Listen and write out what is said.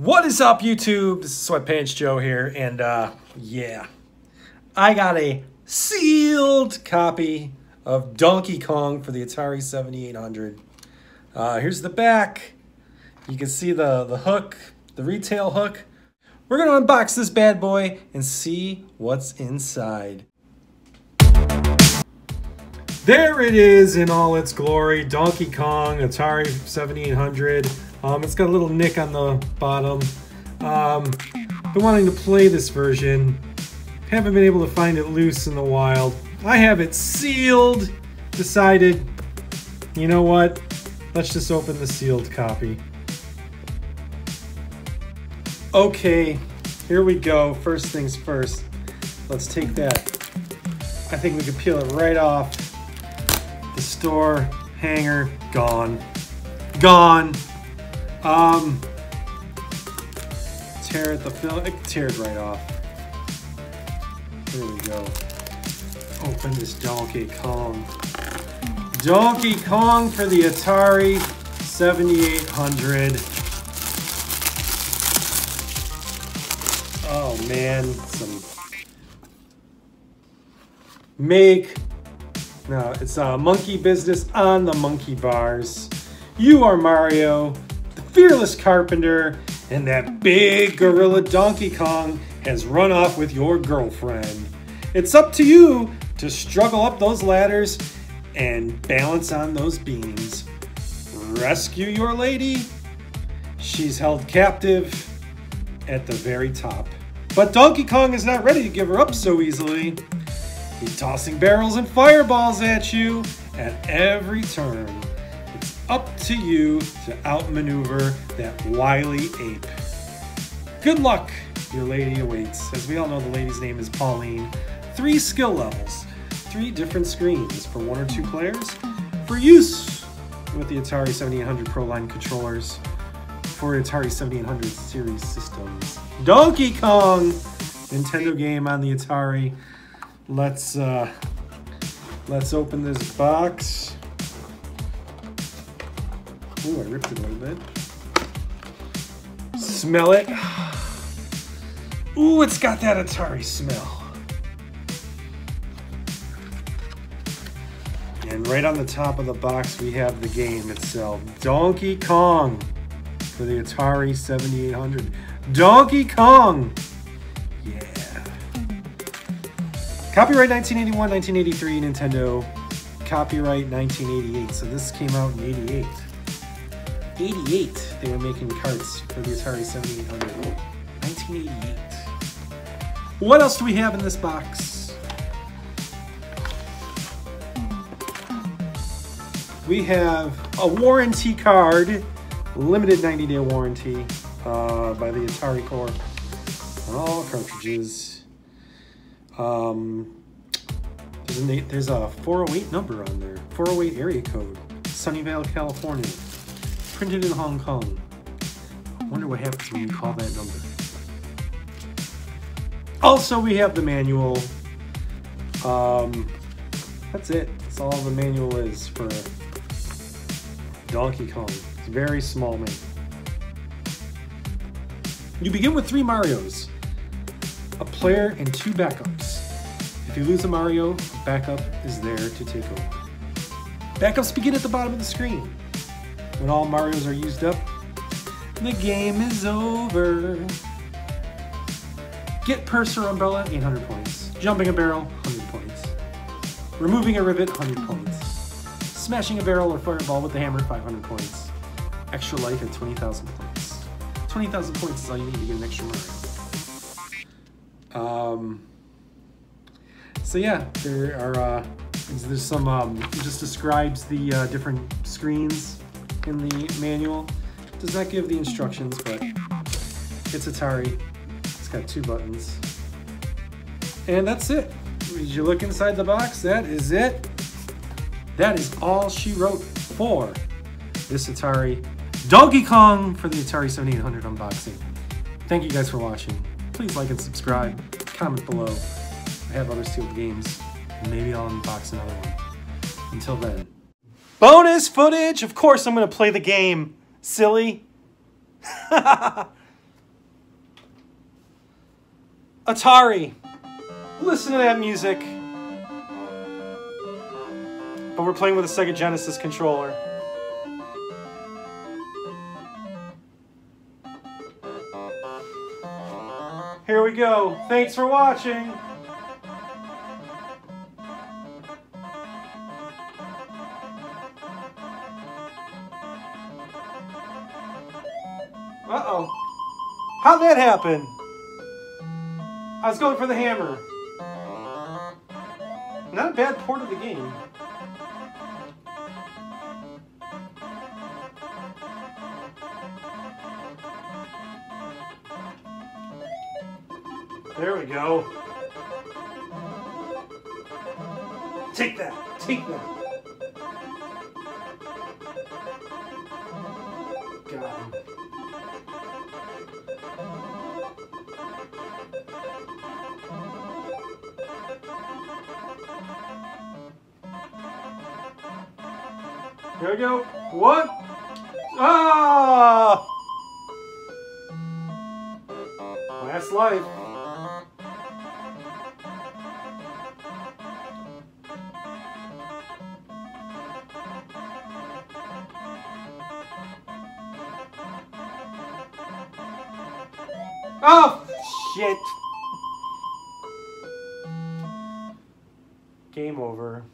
What is up, YouTube? This is Sweatpants Joe here, and uh, yeah, I got a sealed copy of Donkey Kong for the Atari 7800. Uh, here's the back. You can see the, the hook, the retail hook. We're gonna unbox this bad boy and see what's inside. There it is in all its glory, Donkey Kong Atari 7800. Um, it's got a little nick on the bottom. Um, been wanting to play this version. Haven't been able to find it loose in the wild. I have it sealed. Decided, you know what? Let's just open the sealed copy. Okay, here we go. First things first. Let's take that. I think we could peel it right off. The store hanger gone. Gone. Um, tear it the film. It right off. Here we go. Open this Donkey Kong. Donkey Kong for the Atari 7800. Oh man, some make. No, it's a monkey business on the monkey bars. You are Mario, fearless carpenter, and that big gorilla Donkey Kong has run off with your girlfriend. It's up to you to struggle up those ladders and balance on those beams. Rescue your lady. She's held captive at the very top. But Donkey Kong is not ready to give her up so easily. He's tossing barrels and fireballs at you at every turn. Up to you to outmaneuver that wily ape. Good luck, your lady awaits. As we all know, the lady's name is Pauline. Three skill levels, three different screens for one or two players, for use with the Atari 7800 Pro Line controllers, for Atari 7800 series systems. Donkey Kong Nintendo game on the Atari. Let's uh let's open this box. Ooh, I ripped it a little bit. Smell it. Ooh, it's got that Atari smell. And right on the top of the box, we have the game itself. Donkey Kong for the Atari 7800. Donkey Kong! Yeah. Copyright 1981, 1983, Nintendo. Copyright 1988. So this came out in 88. 88, they were making carts for the Atari 7800. 1988. What else do we have in this box? We have a warranty card, limited 90 day warranty uh, by the Atari Corp on all cartridges. Um, there's, there's a 408 number on there, 408 area code, Sunnyvale, California, printed in Hong Kong. I wonder what happens when you call that number. Also, we have the manual. Um, that's it. That's all the manual is for Donkey Kong. It's very small man. You begin with three Marios, a player and two backups. If you lose a Mario, backup is there to take over. Backups begin at the bottom of the screen. When all Marios are used up, the game is over. Get purse or umbrella, 800 points. Jumping a barrel, 100 points. Removing a rivet, 100 points. Smashing a barrel or fireball with the hammer, 500 points. Extra life at 20,000 points. 20,000 points is all you need to get an extra Mario. Um, so yeah, there are, uh, there's some, um, it just describes the uh, different screens in the manual. Does not give the instructions, but it's Atari. It's got two buttons. And that's it. As you look inside the box, that is it. That is all she wrote for this Atari Donkey Kong for the Atari 7800 unboxing. Thank you guys for watching. Please like and subscribe. Comment below. I have other sealed games. Maybe I'll unbox another one. Until then. Bonus footage! Of course I'm going to play the game, silly. Atari. Listen to that music. But we're playing with a Sega Genesis controller. Here we go. Thanks for watching. Uh-oh. How'd that happen? I was going for the hammer. Not a bad port of the game. There we go. Take that. Take that. Here we go. What? Ah! Last life. Oh, shit. Game over.